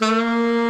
Música